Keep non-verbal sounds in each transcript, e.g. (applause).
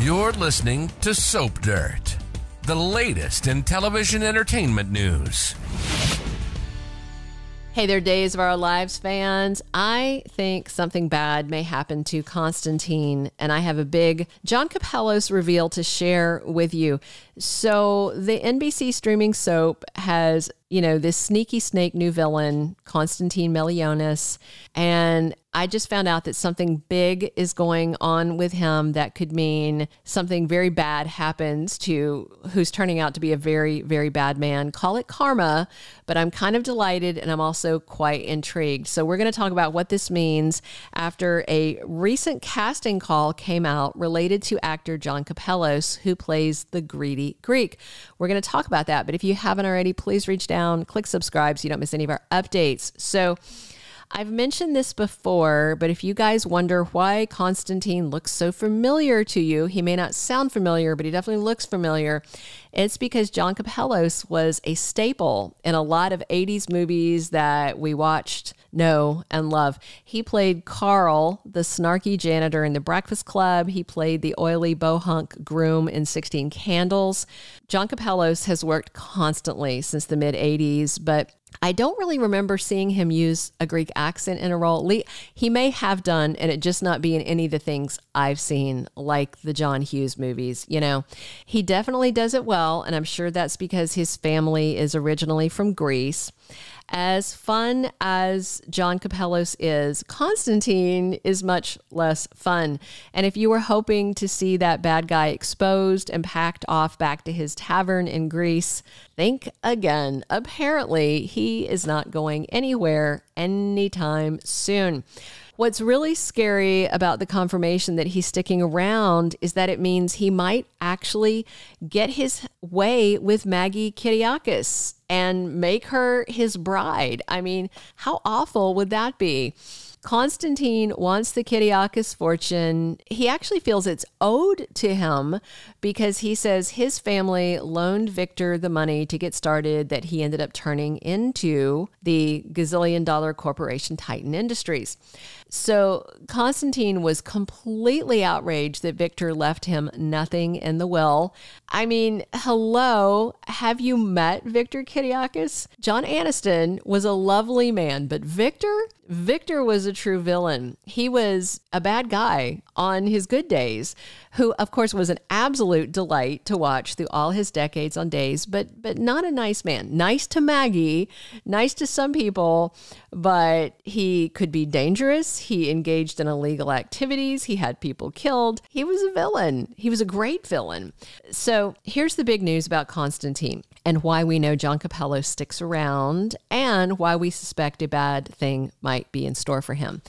You're listening to Soap Dirt, the latest in television entertainment news. Hey there, Days of Our Lives fans. I think something bad may happen to Konstantin, and I have a big John Kapelos reveal to share with you. So, the NBC streaming soap has, you know, this sneaky snake new villain, Konstantin Meleounis, and I just found out that something big is going on with him that could mean something very bad happens to who's turning out to be a very, very bad man. Call it karma, but I'm kind of delighted and I'm also quite intrigued. So, we're going to talk about what this means after a recent casting call came out related to actor John Kapelos, who plays the greedy Greek. We're going to talk about that, but if you haven't already, please reach down, click subscribe so you don't miss any of our updates. So, I've mentioned this before, but if you guys wonder why Konstantin looks so familiar to you, he may not sound familiar, but he definitely looks familiar. It's because John Kapelos was a staple in a lot of 80s movies that we watched, know, and love. He played Carl, the snarky janitor in The Breakfast Club. He played the oily bohunk groom in 16 Candles. John Kapelos has worked constantly since the mid 80s, but I don't really remember seeing him use a Greek accent in a role. He may have done, and it just not be in any of the things I've seen, like the John Hughes movies. You know, he definitely does it well, and I'm sure that's because his family is originally from Greece. As fun as John Kapelos is, Konstantin is much less fun. And if you were hoping to see that bad guy exposed and packed off back to his tavern in Greece, think again. Apparently, he is not going anywhere anytime soon. What's really scary about the confirmation that he's sticking around is that it means he might actually get his way with Maggie Kiriakis and make her his bride. I mean, how awful would that be? Konstantin wants the Kiriakis fortune. He actually feels it's owed to him because he says his family loaned Victor the money to get started that he ended up turning into the gazillion dollar corporation Titan Industries. So Konstantin was completely outraged that Victor left him nothing in the will. I mean, hello, have you met Victor Kiriakis? John Aniston was a lovely man, but Victor, Victor was a true villain. He was a bad guy on his good days, who of course was an absolute delight to watch through all his decades on days, but but not a nice man. Nice to Maggie, nice to some people, but he could be dangerous. He engaged in illegal activities. He had people killed. He was a villain. He was a great villain. So here's the big news about Konstantin and why we know John Kapelos sticks around and why we suspect a bad thing might be in store for him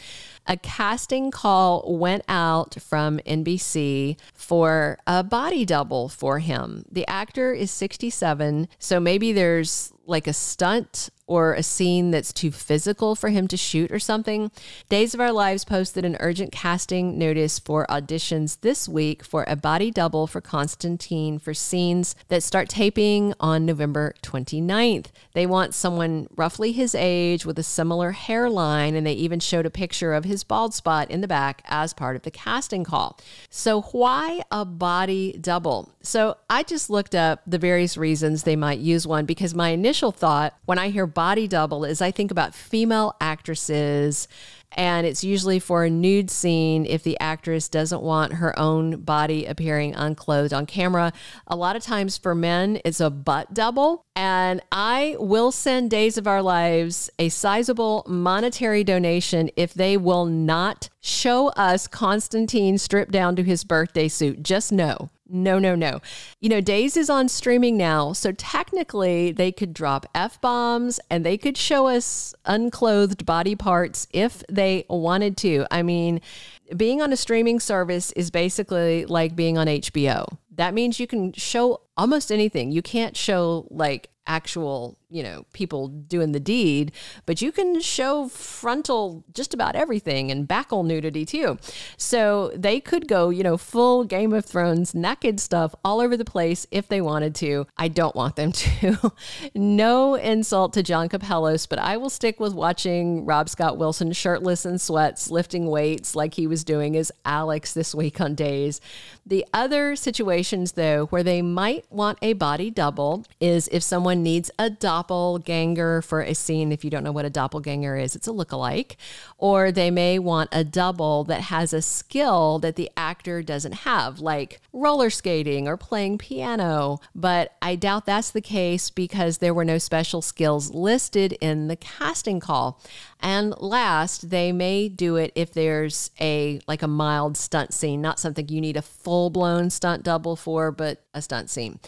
a casting call went out from NBC for a body double for him. The actor is 67, so maybe there's like a stunt or a scene that's too physical for him to shoot or something. Days of Our Lives posted an urgent casting notice for auditions this week for a body double for Konstantin for scenes that start taping on November 29th. They want someone roughly his age with a similar hairline, and they even showed a picture of his bald spot in the back as part of the casting call. So, why a body double? So, I just looked up the various reasons they might use one because my initial thought when I hear body double is I think about female actresses and it's usually for a nude scene if the actress doesn't want her own body appearing unclothed on camera. A lot of times for men, it's a butt double. And I will send Days of Our Lives a sizable monetary donation if they will not show us Konstantin stripped down to his birthday suit. Just know no, no, no. You know, Days is on streaming now, so technically they could drop F bombs and they could show us unclothed body parts if they wanted to. I mean, being on a streaming service is basically like being on HBO. That means you can show almost anything. You can't show like actual you know, people doing the deed, but you can show frontal just about everything and backle nudity too. So they could go, you know, full Game of Thrones naked stuff all over the place if they wanted to. I don't want them to. (laughs) no insult to John Kapelos, but I will stick with watching Rob Scott Wilson shirtless in sweats, lifting weights like he was doing as Alex this week on Days. The other situations, though, where they might want a body double is if someone needs a doppelganger for a scene. If you don't know what a doppelganger is, it's a look-alike. Or they may want a double that has a skill that the actor doesn't have, like roller skating or playing piano. But I doubt that's the case because there were no special skills listed in the casting call. And last, they may do it if there's a like a mild stunt scene, not something you need a full-blown stunt double for, but a stunt scene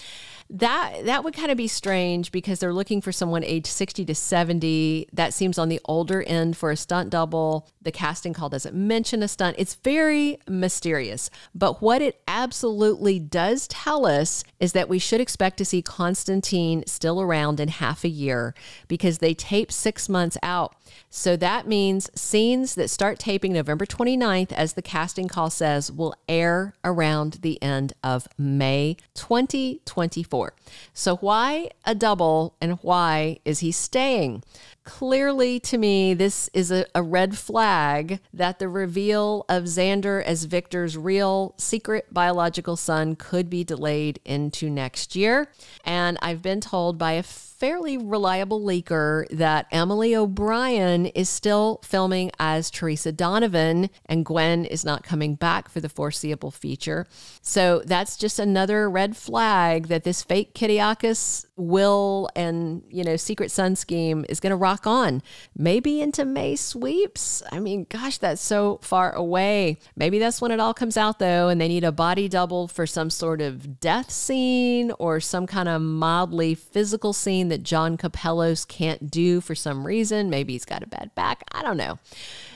that that would kind of be strange because they're looking for someone age 60 to 70 that seems on the older end for a stunt double. The casting call doesn't mention a stunt. It's very mysterious. But what it absolutely does tell us is that we should expect to see Konstantin still around in half a year because they tape six months out so that means scenes that start taping November 29th, as the casting call says, will air around the end of May 2024. So, why a double and why is he staying? Clearly, to me, this is a, a, red flag that the reveal of Xander as Victor's real secret biological son could be delayed into next year. And I've been told by a fairly reliable leaker that Emily O'Brien is still filming as Theresa Donovan and Gwen is not coming back for the foreseeable future. So that's just another red flag that this fake Kiriakis will and, you know, Secret Son scheme is going to rock on. Maybe into May sweeps. I mean, gosh, that's so far away. Maybe that's when it all comes out though and they need a body double for some sort of death scene or some kind of mildly physical scene that John Kapelos can't do for some reason. Maybe he's got a bad back. I don't know.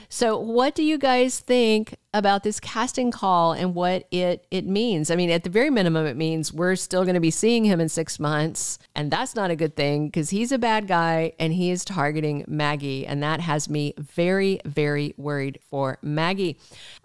So, what do you guys think about this casting call and what it it means? I mean, at the very minimum, it means we're still going to be seeing him in six months, and that's not a good thing because he's a bad guy and he is targeting Maggie, and that has me very, very worried for Maggie.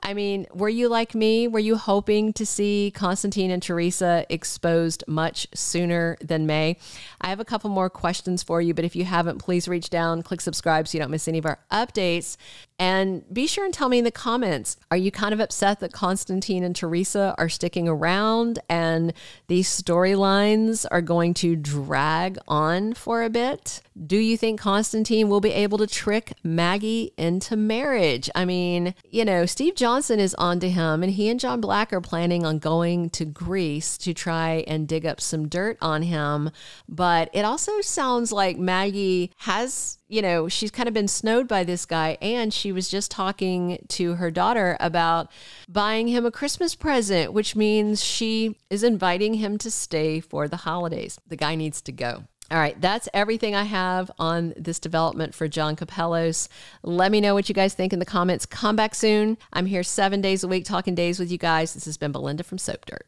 I mean, were you like me? Were you hoping to see Konstantin and Theresa exposed much sooner than May? I have a couple more questions for you, but if you haven't, please reach down, click subscribe so you don't miss any of our updates. And be sure and tell me in the comments are you kind of upset that Konstantin and Theresa are sticking around and these storylines are going to drag on for a bit? Do you think Konstantin will be able to trick Maggie into marriage? I mean, you know, Steve Johnson is onto him, and he and John Black are planning on going to Greece to try and dig up some dirt on him. But it also sounds like Maggie has you know, she's kind of been snowed by this guy. And she was just talking to her daughter about buying him a Christmas present, which means she is inviting him to stay for the holidays. The guy needs to go. All right, that's everything I have on this development for John Kapelos. Let me know what you guys think in the comments. Come back soon. I'm here seven days a week talking days with you guys. This has been Belinda from Soap Dirt.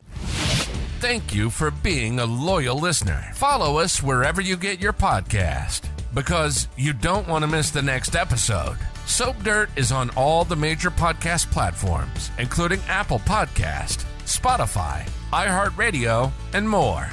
Thank you for being a loyal listener. Follow us wherever you get your podcast because you don't want to miss the next episode. Soap Dirt is on all the major podcast platforms, including Apple Podcast, Spotify, iHeartRadio, and more.